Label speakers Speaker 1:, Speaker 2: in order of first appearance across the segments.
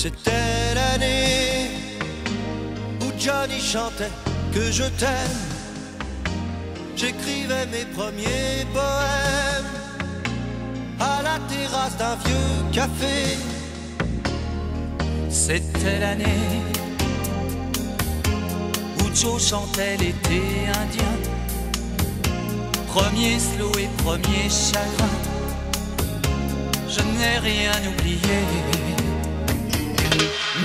Speaker 1: C'était l'année où Johnny chantait que je t'aime. J'écrivais mes premiers poèmes à la terrasse d'un vieux café.
Speaker 2: C'était l'année où Joe chantait l'été indien. Premier slow et premier chagrin. Je n'ai rien oublié.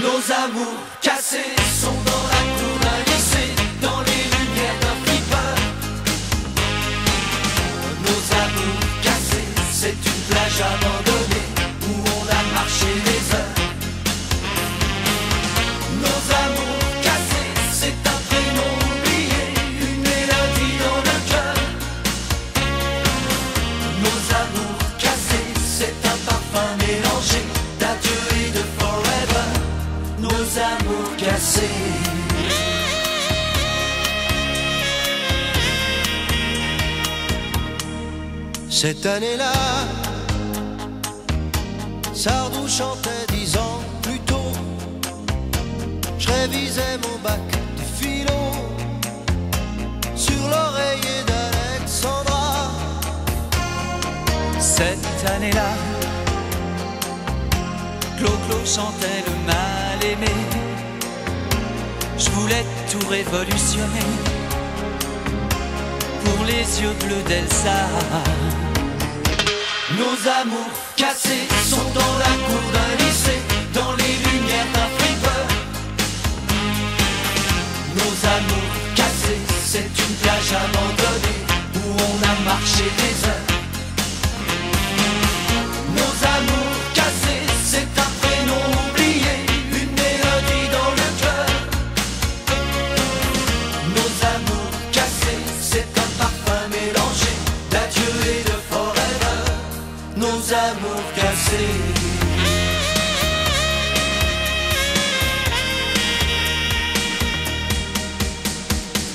Speaker 1: Nos amours cassés sont Cette année-là, Sardou chantait dix ans plus tôt. Je révisais mon bac de philo sur l'oreiller d'Alexandra.
Speaker 2: Cette année-là, Clo-Clo chantait le mal aimé. Je voulais tout révolutionner pour les yeux bleus d'Elsa.
Speaker 1: Nos amours cassés sont dans la cour d'un lycée, dans les lumières d'un flipper. Nos amours cassés, c'est une plage abandonnée où on a marché des heures. Nos amours cassés.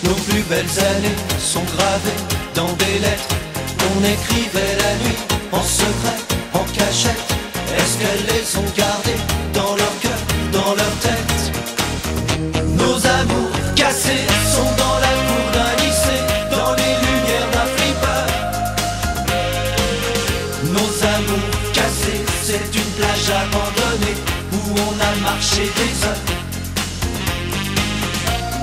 Speaker 1: Nos plus belles années sont gravées dans des lettres qu'on écrivait la nuit, en secret, en cachette. Est-ce qu'elles les ont gardées? Où on a marché des heures.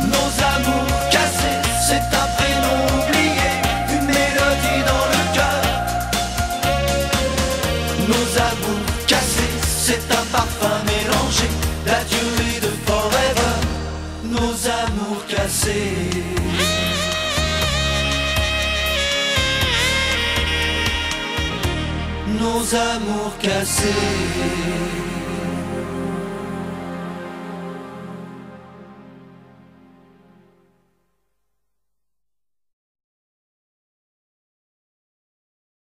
Speaker 1: Nos amours cassés, c'est un prénom oublié, une mélodie dans le cœur. Nos amours cassés, c'est un parfum mélangé d'adieu et de forever. Nos amours cassés. Amours cassés.